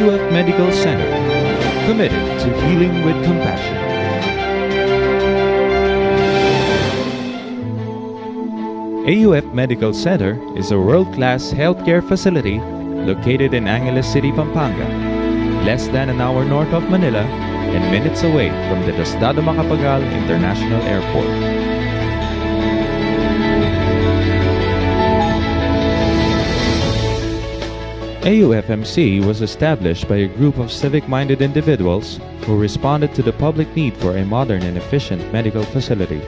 AUF Medical Center, committed to healing with compassion. AUF Medical Center is a world-class healthcare facility located in Angeles City, Pampanga, less than an hour north of Manila and minutes away from the Diosdado Macapagal International Airport. AUFMC was established by a group of civic-minded individuals who responded to the public need for a modern and efficient medical facility.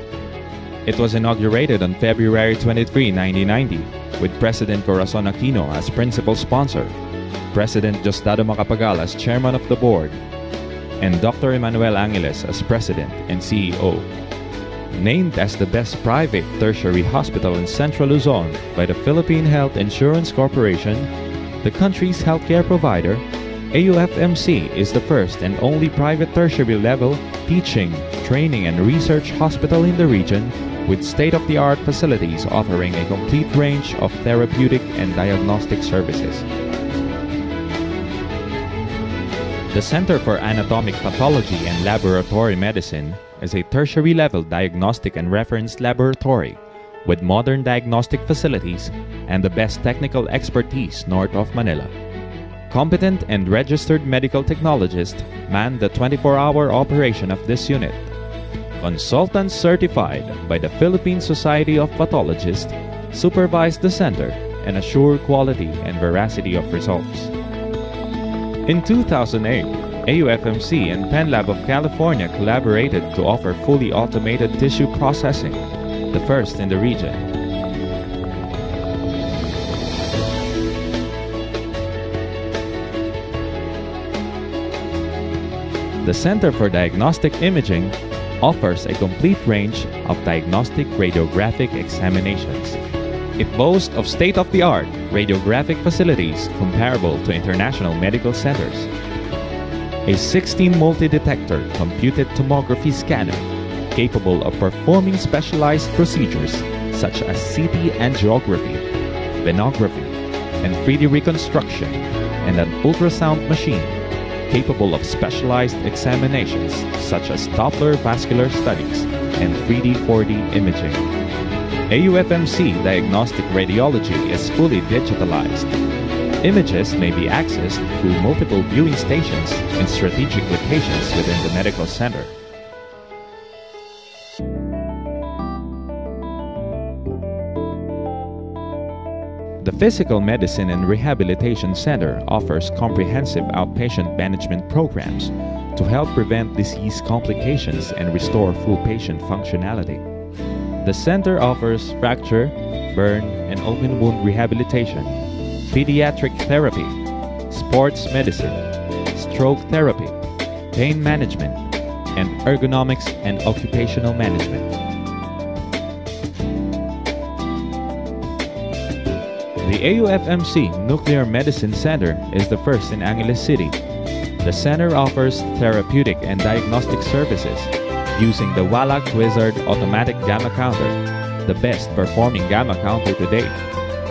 It was inaugurated on February 23, 1990, with President Corazon Aquino as principal sponsor, President Diosdado Macapagal as chairman of the board, and Dr. Emmanuel Angeles as president and CEO. Named as the best private tertiary hospital in Central Luzon by the Philippine Health Insurance Corporation, the country's healthcare provider, AUFMC is the first and only private tertiary level teaching, training, and research hospital in the region with state-of-the-art facilities offering a complete range of therapeutic and diagnostic services. The Center for Anatomic Pathology and Laboratory Medicine is a tertiary level diagnostic and reference laboratory with modern diagnostic facilities and the best technical expertise north of Manila. Competent and registered medical technologists man the 24-hour operation of this unit. Consultants certified by the Philippine Society of Pathologists supervise the center and assure quality and veracity of results. In 2008, AUFMC and Penn Lab of California collaborated to offer fully automated tissue processing the first in the region. The Center for Diagnostic Imaging offers a complete range of diagnostic radiographic examinations. It boasts of state-of-the-art radiographic facilities comparable to international medical centers. A 16 multi-detector computed tomography scanner capable of performing specialized procedures such as CT angiography, venography, and 3D reconstruction, and an ultrasound machine capable of specialized examinations such as Doppler vascular studies and 3D 4D imaging. AUFMC Diagnostic Radiology is fully digitalized. Images may be accessed through multiple viewing stations in strategic locations within the medical center. The Physical Medicine and Rehabilitation Center offers comprehensive outpatient management programs to help prevent disease complications and restore full patient functionality. The center offers fracture, burn, and open wound rehabilitation, pediatric therapy, sports medicine, stroke therapy, pain management, and ergonomics and occupational management. The AUFMC Nuclear Medicine Center is the first in Angeles City. The center offers therapeutic and diagnostic services using the Wallac Wizard Automatic Gamma Counter, the best performing gamma counter to date,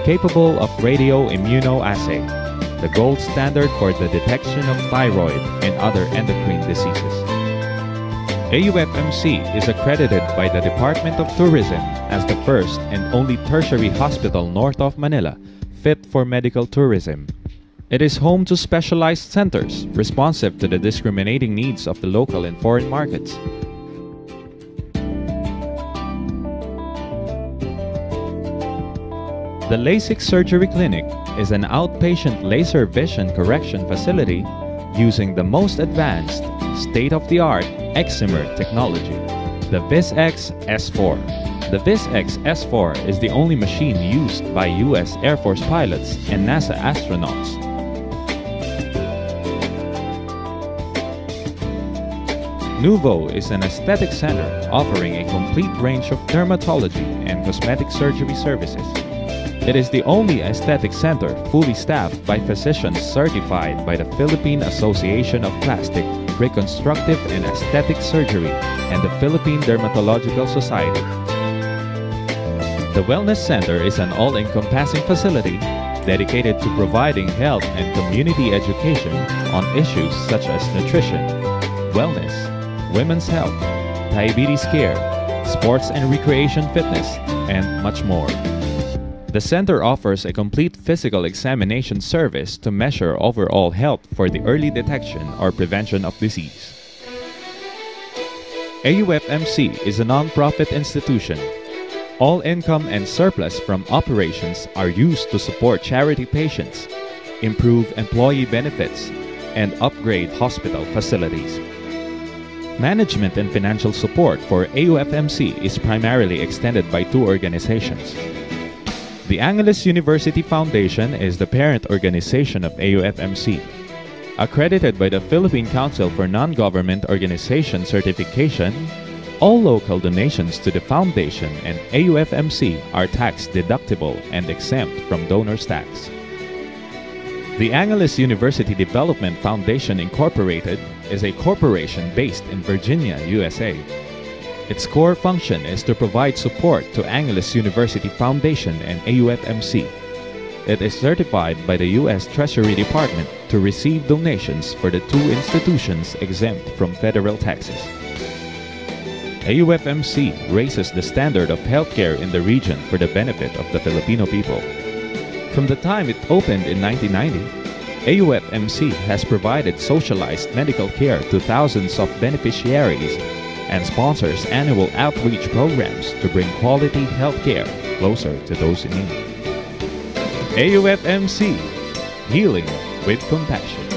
capable of radio immunoassay, the gold standard for the detection of thyroid and other endocrine diseases. AUFMC is accredited by the Department of Tourism as the first and only tertiary hospital north of Manila fit for medical tourism. It is home to specialized centers responsive to the discriminating needs of the local and foreign markets. The LASIK Surgery Clinic is an outpatient laser vision correction facility using the most advanced, state-of-the-art excimer technology, the VisX S4. The VisX S4 is the only machine used by US Air Force pilots and NASA astronauts. Nuvo is an aesthetic center offering a complete range of dermatology and cosmetic surgery services. It is the only aesthetic center fully staffed by physicians certified by the Philippine Association of Plastic, Reconstructive and Aesthetic Surgery and the Philippine Dermatological Society. The Wellness Center is an all-encompassing facility dedicated to providing health and community education on issues such as nutrition, wellness, women's health, diabetes care, sports and recreation fitness, and much more. The center offers a complete physical examination service to measure overall health for the early detection or prevention of disease. AUFMC is a non-profit institution. All income and surplus from operations are used to support charity patients, improve employee benefits, and upgrade hospital facilities. Management and financial support for AUFMC is primarily extended by two organizations. The Angeles University Foundation is the parent organization of AUFMC. Accredited by the Philippine Council for Non-Government Organization Certification, all local donations to the foundation and AUFMC are tax deductible and exempt from donor's tax. The Angeles University Development Foundation Incorporated is a corporation based in Virginia, USA. Its core function is to provide support to Angeles University Foundation and AUFMC. It is certified by the U.S. Treasury Department to receive donations for the two institutions exempt from federal taxes. AUFMC raises the standard of healthcare in the region for the benefit of the Filipino people. From the time it opened in 1990, AUFMC has provided socialized medical care to thousands of beneficiaries and sponsors annual outreach programs to bring quality healthcare closer to those in need. AUFMC, healing with compassion.